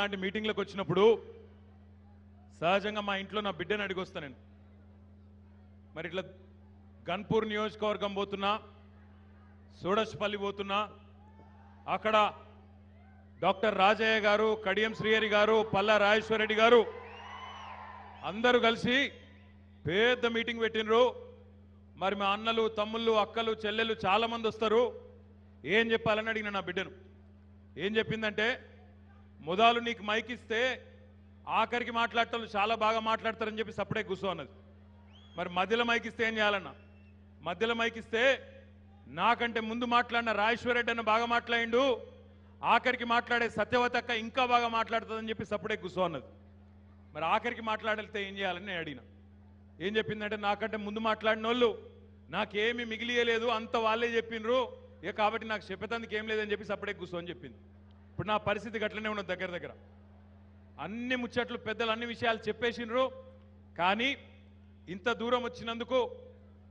ఇట్లాంటి మీటింగ్లకు వచ్చినప్పుడు సహజంగా మా ఇంట్లో నా బిడ్డని అడిగి నేను. మరి ఇట్లా గన్పూర్ నియోజకవర్గం పోతున్నా సూడస్పల్లి పోతున్నా అక్కడ డాక్టర్ రాజయ్య గారు కడియం శ్రీహరి గారు పల్లా రాజేశ్వరరెడ్డి గారు అందరూ కలిసి పెద్ద మీటింగ్ పెట్టినరు మరి మా అన్నలు తమ్ముళ్ళు అక్కలు చెల్లెలు చాలా మంది వస్తారు. ఏం చెప్పాలని అడిగిన నా బిడ్డను. ఏం చెప్పిందంటే మొదలు నీకు మైక్ ఇస్తే ఆఖరికి మాట్లాడటం చాలా బాగా మాట్లాడతారని చెప్పి సప్పుడే కూర్చో అన్నది. మరి మధ్యలో మైక్ ఇస్తే ఏం చేయాలన్నా? మధ్యలో మైక్ ఇస్తే నాకంటే ముందు మాట్లాడిన రాజేశ్వరరెడ్డి అన్న బాగా మాట్లాడిండు ఆఖరికి మాట్లాడే సత్యవతక్క ఇంకా బాగా మాట్లాడుతుందని చెప్పి సప్పుడే కూర్చో అన్నది. మరి ఆఖరికి మాట్లాడితే ఏం చేయాలని నేను అడిగిన. ఏం చెప్పిందంటే నాకంటే ముందు మాట్లాడిన వాళ్ళు నాకేమీ మిగిలియలేదు అంత వాళ్ళే చెప్పిండ్రు ఇక కాబట్టి నాకు చెప్పేతందుకు ఏం లేదని చెప్పి సప్పుడే కూర్చో అని చెప్పింది. ఇప్పుడు నా పరిస్థితి గట్లనే ఉన్నది దగ్గర దగ్గర. అన్ని ముచ్చట్లు పెద్దలు అన్ని విషయాలు చెప్పేసిండ్రు కానీ ఇంత దూరం వచ్చినందుకు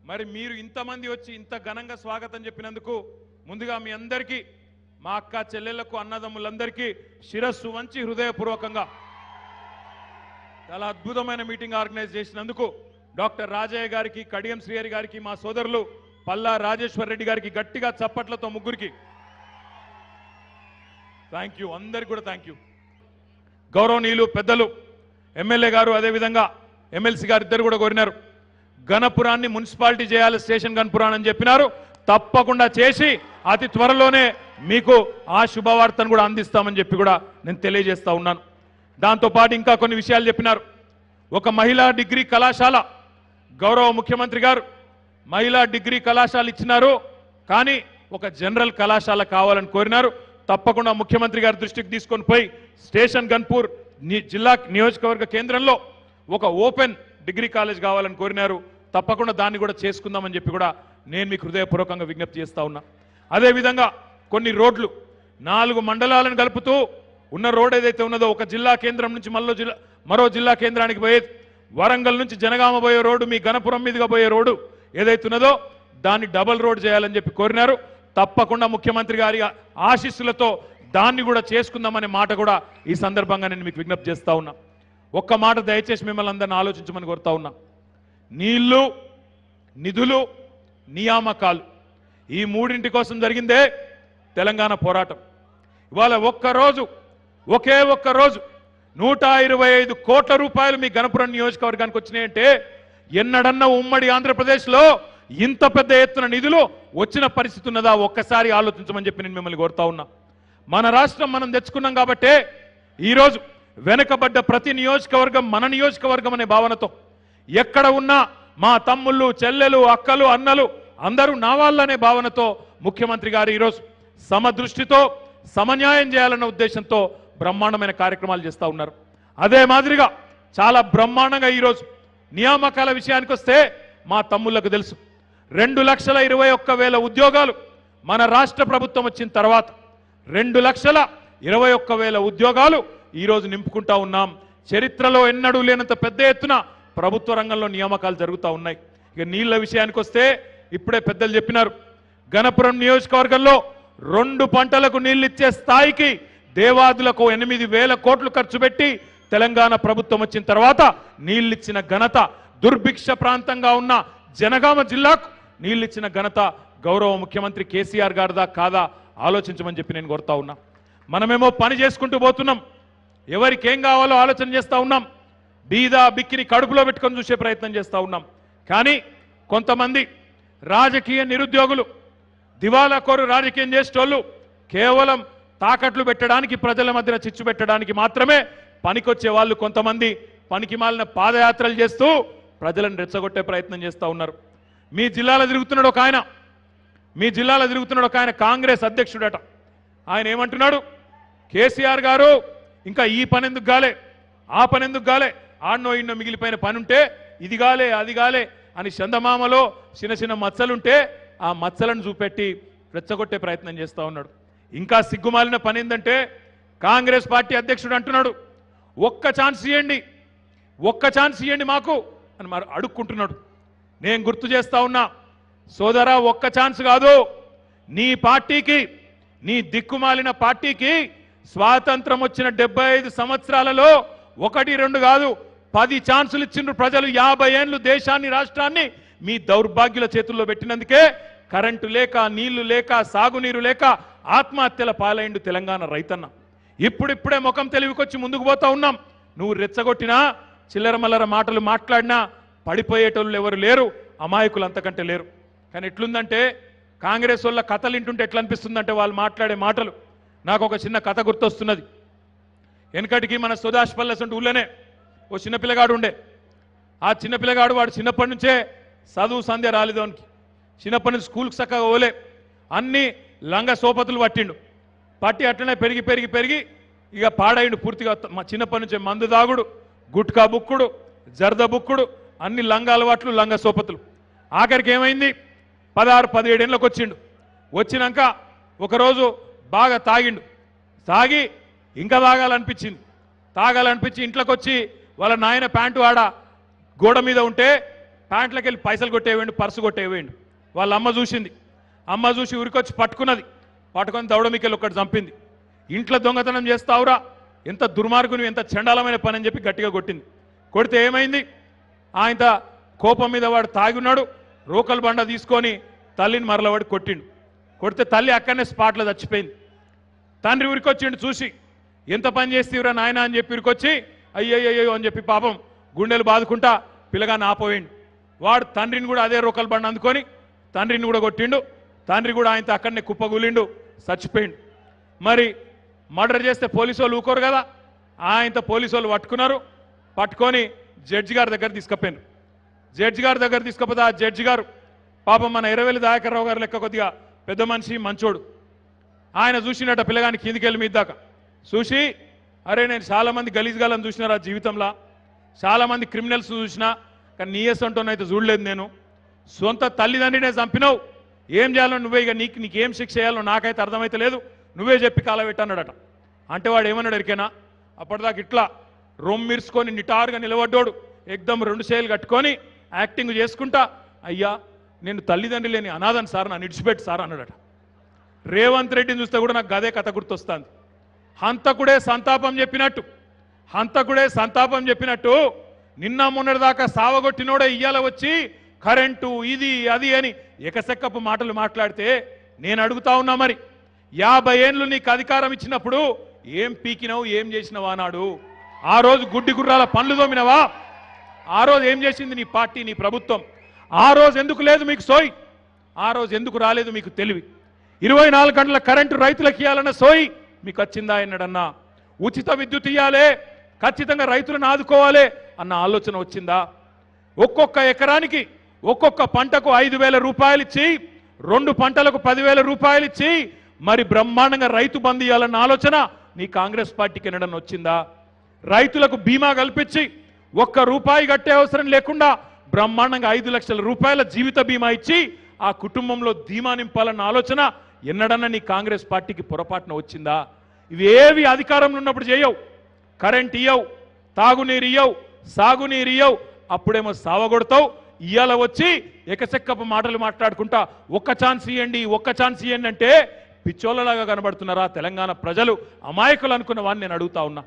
మరి మీరు ఇంతమంది వచ్చి ఇంత ఘనంగా స్వాగతం చెప్పినందుకు ముందుగా మీ అందరికీ మా అక్క చెల్లెళ్ళకు అన్నదమ్ములందరికీ శిరస్సు వంచి హృదయపూర్వకంగా చాలా అద్భుతమైన మీటింగ్ ఆర్గనైజ్ చేసినందుకు డాక్టర్ రాజయ్య గారికి కడియం శ్రీహరి గారికి మా సోదరులు పల్లా రాజేశ్వర్ రెడ్డి గారికి గట్టిగా చప్పట్లతో ముగ్గురికి థ్యాంక్ యూ అందరికి కూడా థ్యాంక్ యూ గౌరవనీయులు పెద్దలు ఎమ్మెల్యే గారు అదేవిధంగా ఎమ్మెల్సీ గారు ఇద్దరు కూడా కోరినారు. గణపురాన్ని మున్సిపాలిటీ చేయాలి స్టేషన్ గణపురాన్ని అని చెప్పినారు. తప్పకుండా చేసి అతి త్వరలోనే మీకు ఆ శుభవార్తను కూడా అందిస్తామని చెప్పి కూడా నేను తెలియజేస్తా ఉన్నాను. దాంతోపాటు ఇంకా కొన్ని విషయాలు చెప్పినారు. ఒక మహిళా డిగ్రీ కళాశాల గౌరవ ముఖ్యమంత్రి గారు మహిళా డిగ్రీ కళాశాల ఇచ్చినారు. కానీ ఒక జనరల్ కళాశాల కావాలని కోరినారు. తప్పకుండా ముఖ్యమంత్రి గారి దృష్టికి తీసుకొని పోయి స్టేషన్ గన్పూర్ ని- జిల్లా నియోజకవర్గ కేంద్రంలో ఒక ఓపెన్ డిగ్రీ కాలేజ్ కావాలని కోరినారు. తప్పకుండా దాన్ని కూడా చేసుకుందామని చెప్పి కూడా నేను మీకు హృదయపూర్వకంగా విజ్ఞప్తి చేస్తా ఉన్నా. అదేవిధంగా కొన్ని రోడ్లు నాలుగు మండలాలను కలుపుతూ ఉన్న రోడ్ ఏదైతే ఉన్నదో ఒక జిల్లా కేంద్రం నుంచి మరో జిల్లా మరో జిల్లా కేంద్రానికి పోయే వరంగల్ నుంచి జనగామ పోయే రోడ్డు మీ గణపురం మీదుగా పోయే రోడ్డు ఏదైతే ఉన్నదో దాన్ని డబల్ రోడ్ చేయాలని చెప్పి కోరినారు. తప్పకుండా ముఖ్యమంత్రి గారి ఆశీస్సులతో దాన్ని కూడా చేసుకుందామనే మాట కూడా ఈ సందర్భంగా నేను మీకు విజ్ఞప్తి చేస్తా ఉన్నా. ఒక్క మాట దయచేసి మిమ్మల్ని అందరిని ఆలోచించమని కోరుతా ఉన్నా. నీళ్ళు నిధులు నియామకాలు ఈ మూడింటి కోసం జరిగిందే తెలంగాణ పోరాటం. ఇవాళ ఒక్కరోజు ఒకే ఒక్క రోజు నూట ఇరవై ఐదు కోట్ల రూపాయలు మీ గణపురం నియోజకవర్గానికి వచ్చినాయంటే ఎన్నడన్నా ఉమ్మడి ఆంధ్రప్రదేశ్లో ఇంత పెద్ద ఎత్తున నిధులు వచ్చిన పరిస్థితి ఉన్నదా? ఒక్కసారి ఆలోచించమని చెప్పి నేను మిమ్మల్ని కోరుతా ఉన్నా. మన రాష్ట్రం మనం తెచ్చుకున్నాం కాబట్టే ఈరోజు వెనకబడ్డ ప్రతి నియోజకవర్గం మన నియోజకవర్గం అనే భావనతో ఎక్కడ ఉన్నా మా తమ్ముళ్ళు చెల్లెలు అక్కలు అన్నలు అందరూ నా వాళ్ళనే భావనతో ముఖ్యమంత్రి గారు ఈరోజు సమదృష్టితో సమన్యాయం చేయాలన్న ఉద్దేశంతో బ్రహ్మాండమైన కార్యక్రమాలు చేస్తూ ఉన్నారు. అదే మాదిరిగా చాలా బ్రహ్మాండంగా ఈరోజు నియామకాల విషయానికి వస్తే మా తమ్ముళ్ళకు తెలుసు. రెండు లక్షల ఇరవై ఒక్క వేల ఉద్యోగాలు మన రాష్ట్ర ప్రభుత్వం వచ్చిన తర్వాత రెండు లక్షల ఇరవై ఒక్క వేల ఉద్యోగాలు ఈరోజు నింపుకుంటా ఉన్నాం. చరిత్రలో ఎన్నడూ లేనంత పెద్ద ఎత్తున ప్రభుత్వ రంగంలో నియామకాలు జరుగుతూ ఉన్నాయి. ఇక నీళ్ళ విషయానికి వస్తే ఇప్పుడే పెద్దలు చెప్పినారు. గణపురం నియోజకవర్గంలో రెండు పంటలకు నీళ్ళిచ్చే స్థాయికి దేవాదులకు ఎనిమిది వేల కోట్లు ఖర్చు పెట్టి తెలంగాణ ప్రభుత్వం వచ్చిన తర్వాత నీళ్ళిచ్చిన ఘనత దుర్భిక్ష ప్రాంతంగా ఉన్న జనగామ జిల్లాకు నీళ్ళిచ్చిన ఘనత గౌరవ ముఖ్యమంత్రి కేసీఆర్ గారిదా కాదా ఆలోచించమని చెప్పి నేను కోరుతా ఉన్నా. మనమేమో పని చేసుకుంటూ పోతున్నాం. ఎవరికి ఏం కావాలో ఆలోచన చేస్తూ ఉన్నాం. బీద బిక్కిని కడుపులో పెట్టుకొని చూసే ప్రయత్నం చేస్తూ ఉన్నాం. కానీ కొంతమంది రాజకీయ నిరుద్యోగులు దివాలా కోరు రాజకీయం చేసేటోళ్ళు కేవలం తాకట్లు పెట్టడానికి ప్రజల మధ్యన చిచ్చు పెట్టడానికి మాత్రమే పనికొచ్చే వాళ్ళు కొంతమంది పనికి మాలిన పాదయాత్రలు చేస్తూ ప్రజలను రెచ్చగొట్టే ప్రయత్నం చేస్తూ ఉన్నారు. మీ జిల్లాలో తిరుగుతున్నాడు ఒక ఆయన. మీ జిల్లాలో తిరుగుతున్నాడు ఒక ఆయన కాంగ్రెస్ అధ్యక్షుడట. ఆయన ఏమంటున్నాడు? కేసీఆర్ గారు ఇంకా ఈ పని ఎందుకు గాలే ఆ పని ఎందుకు గాలే ఆడనో ఇన్నో మిగిలిపోయిన పని ఉంటే ఇది గాలే అది గాలే అని చందమామలో చిన్న చిన్న మచ్చలుంటే ఆ మచ్చలను చూపెట్టి రెచ్చగొట్టే ప్రయత్నం చేస్తా ఉన్నాడు. ఇంకా సిగ్గుమాలిన పని ఏంటంటే కాంగ్రెస్ పార్టీ అధ్యక్షుడు అంటున్నాడు ఒక్క ఛాన్స్ ఇవ్వండి ఒక్క ఛాన్స్ ఇవ్వండి మాకు అని మరి అడుక్కుంటున్నాడు. నేను గుర్తు చేస్తా ఉన్నా సోదరా ఒక్క ఛాన్స్ కాదు. నీ పార్టీకి నీ దిక్కుమాలిన పార్టీకి స్వాతంత్రం వచ్చిన డెబ్బై ఐదు సంవత్సరాలలో ఒకటి రెండు కాదు పది ఛాన్సులు ఇచ్చిండ్రు ప్రజలు యాభై ఏండ్లు దేశాన్ని రాష్ట్రాన్ని మీ దౌర్భాగ్యుల చేతుల్లో పెట్టినందుకే కరెంటు లేక నీళ్ళు లేక సాగునీరు లేక ఆత్మహత్యల పాలైండు తెలంగాణ రైతన్న. ఇప్పుడిప్పుడే ముఖం తెలివికొచ్చి ముందుకు పోతా ఉన్నాం. నువ్వు రెచ్చగొట్టినా చిల్లరమల్లర మాటలు మాట్లాడినా పడిపోయేటోళ్ళు ఎవరు లేరు అమాయకులు అంతకంటే లేరు. కానీ ఎట్లుందంటే కాంగ్రెస్ వాళ్ళ కథలు వింటుంటే ఎట్లా అనిపిస్తుందంటే వాళ్ళు మాట్లాడే మాటలు. నాకు ఒక చిన్న కథ గుర్తొస్తున్నది. వెనకటికి మన సుధాష్ పల్లెస్ అంటే ఊళ్ళోనే ఓ చిన్నపిల్లగాడు ఉండే. ఆ చిన్న పిల్లగాడు వాడు చిన్నప్పటి నుంచే చదువు సంధ్య రాలేదోనికి చిన్నప్పటి నుంచి స్కూల్కి చక్కగా ఓలే అన్ని లంగ సోపతులు పట్టిండు. పట్టి అట్లనే పెరిగి పెరిగి పెరిగి ఇక పాడైండు పూర్తిగా. మా చిన్నప్పటి నుంచే మందు దాగుడు గుట్కా బుక్కుడు జర్ద బుక్కుడు అన్ని లంగ అలవాట్లు లంగ సోపతులు. ఆఖరికి ఏమైంది? పదహారు పదిహేడేళ్ళకి వచ్చిండు. వచ్చినాక ఒకరోజు బాగా తాగిండు. తాగి ఇంకా తాగాలనిపించింది. తాగాలనిపించి ఇంట్లోకి వచ్చి వాళ్ళ నాయన ప్యాంటు ఆడ గోడ మీద ఉంటే ప్యాంట్లోకి వెళ్ళి పైసలు కొట్టేవేయండి పర్సు కొట్టేవేయండి వాళ్ళ అమ్మ చూసింది. అమ్మ చూసి ఉరికొచ్చి పట్టుకున్నది. పట్టుకొని దౌడమికెళ్ళి ఒకటి చంపింది. ఇంట్లో దొంగతనం చేస్తావురా ఎంత దుర్మార్గుని ఎంత చండాలమైన పని అని చెప్పి గట్టిగా కొట్టింది. కొడితే ఏమైంది? ఆయన కోపం మీద వాడు తాగున్నాడు రోకల్ బండ తీసుకొని తల్లిని మరలవాడు కొట్టిండు. కొడితే తల్లి అక్కడనే స్పాట్లో చచ్చిపోయింది. తండ్రి ఉరికొచ్చిండు చూసి ఎంత పని చేస్తేవరా నాయన? అని చెప్పి ఉరికొచ్చి అయ్యయ్యో అని చెప్పి పాపం గుండెలు బాదుకుంటా పిల్లగాన్ని ఆపోయిండు. వాడు తండ్రిని కూడా అదే రోకల్ బండ అందుకొని తండ్రిని కూడా కొట్టిండు. తండ్రి కూడా ఆయనతో అక్కడనే కుప్పగూలిండు చచ్చిపోయిండు. మరి మర్డర్ చేస్తే పోలీసు వాళ్ళు ఊకోరు కదా? ఆయనతో పోలీసు వాళ్ళు పట్టుకున్నారు. పట్టుకొని జడ్జి గారి దగ్గర తీసుకపోయాను. జడ్జి గారి దగ్గర తీసుకపోతే ఆ జడ్జి గారు పాపం మన ఎరవేలి దాయకర్రావు గారు లెక్క కొద్దిగా పెద్ద మనిషి మంచోడు. ఆయన చూసినట్ట పిల్లగాని కిందికి వెళ్ళి మీద దాకా. చూసి అరే నేను చాలామంది గలీజ్ గాలని చూసినారు ఆ జీవితంలో చాలామంది క్రిమినల్స్ చూసినా కానీ నీ అయితే చూడలేదు నేను. సొంత తల్లిదండ్రినే చంపినావు. ఏం చేయాలో నువ్వే ఇక నీకు నీకేం శిక్ష చేయాలో నాకైతే అర్థమైతే లేదు. నువ్వే చెప్పి కాలబెట్టన్నాడట. అంటే వాడు ఏమన్నాడు ఎరికేనా? అప్పటిదాకా ఇట్లా రొమ్మిర్చుకొని నిటారుగా నిలబడ్డాడు. ఎగ్దమ్ రెండు చేతులు కట్టుకొని యాక్టింగ్ చేసుకుంటా అయ్యా నేను తల్లిదండ్రి లేని అనాథన్ సార్ నన్ను ఇడిచిపెట్టి సార్ అన్నాడట. రేవంత్ రెడ్డిని చూస్తే కూడా నాకు గదే కథ గుర్తొస్తుంది. హంతకుడే సంతాపం చెప్పినట్టు హంతకుడే సంతాపం చెప్పినట్టు నిన్న మొన్నటిదాకా సావగొట్టినోడే ఇయ్యాల వచ్చి కరెంటు ఇది అది అని ఎకసెక్కపు మాటలు మాట్లాడితే నేను అడుగుతా ఉన్నా మరి. యాభై ఏండ్లు నీకు అధికారం ఇచ్చినప్పుడు ఏం పీకినావు ఏం చేసినావా అన్నాడు ఆ రోజు గుడ్డి గుర్రాల పండ్లు దోమినవా ఆ రోజు ఏం చేసింది నీ పార్టీ నీ ప్రభుత్వం? ఆ రోజు ఎందుకు లేదు మీకు సోయి? ఆ రోజు ఎందుకు రాలేదు మీకు తెలివి? ఇరవై నాలుగు గంటల కరెంటు రైతులకు ఇవ్వాలన్న సోయి మీకు వచ్చిందా అన్నాడన్నా? ఉచిత విద్యుత్ ఇవ్వాలే ఖచ్చితంగా రైతులను ఆదుకోవాలి అన్న ఆలోచన వచ్చిందా? ఒక్కొక్క ఎకరానికి ఒక్కొక్క పంటకు ఐదు వేల రూపాయలు ఇచ్చి రెండు పంటలకు పదివేల రూపాయలు ఇచ్చి మరి బ్రహ్మాండంగా రైతు బంద్ ఇవ్వాలన్న ఆలోచన నీ కాంగ్రెస్ పార్టీకి వినడం వచ్చిందా? రైతులకు బీమా కల్పించి ఒక్క రూపాయి కట్టే అవసరం లేకుండా బ్రహ్మాండంగా ఐదు లక్షల రూపాయల జీవిత బీమా ఇచ్చి ఆ కుటుంబంలో ధీమా నింపాలన్న ఆలోచన ఎన్నడన్నా నీ కాంగ్రెస్ పార్టీకి పొరపాటున వచ్చిందా? ఇవేవి అధికారంలో ఉన్నప్పుడు చేయవు. కరెంట్ ఇయ్యవు తాగునీరు ఇయ్యవు సాగునీరు ఇయ్యవు అప్పుడేమో సావగొడతావు ఇయ్యాల వచ్చి ఎకసెక్కపు మాటలు మాట్లాడుకుంటా ఒక్క ఛాన్స్ ఇవ్వండి ఒక్క ఛాన్స్ ఇవ్వండి అంటే పిచ్చోళ్ళలాగా కనబడుతున్నారా తెలంగాణ ప్రజలు? అమాయకులు అనుకున్న వాడిని నేను అడుగుతా ఉన్నా.